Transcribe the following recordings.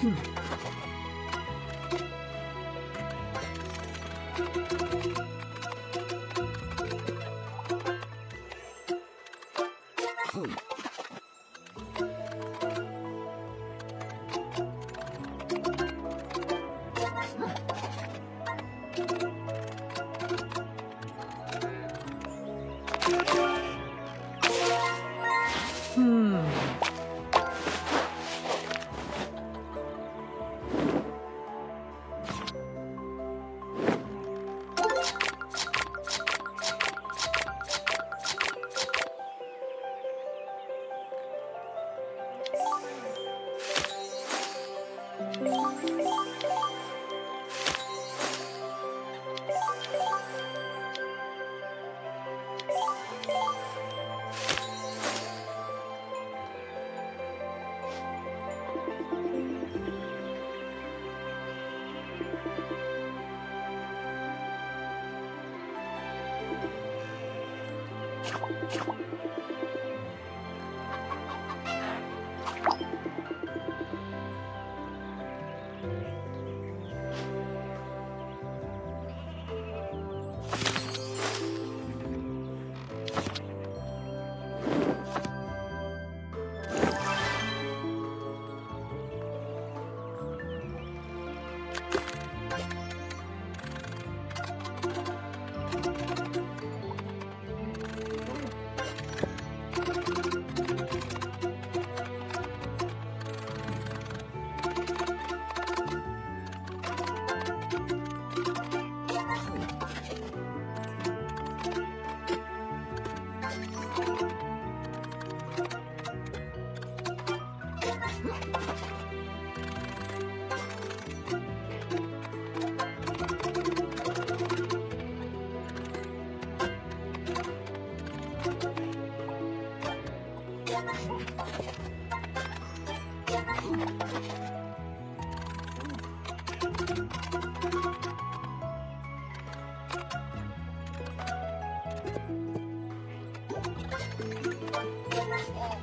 Hmm. Whoa!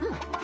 Hmm.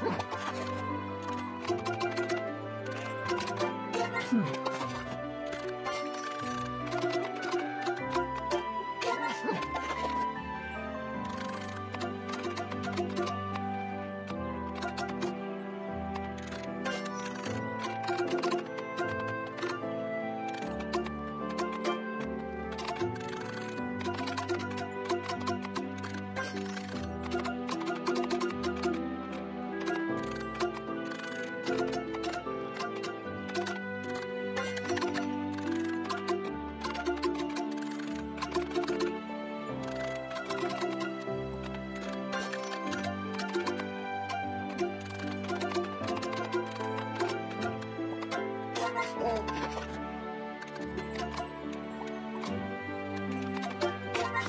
Ha ha ha!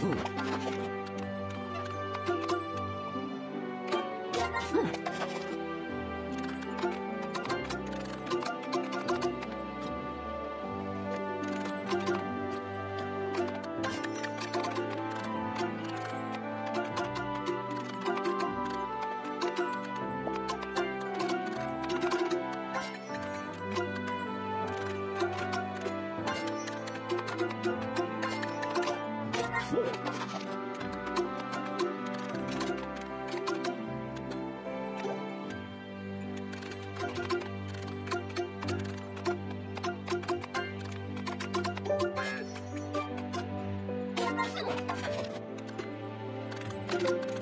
嗯。 오.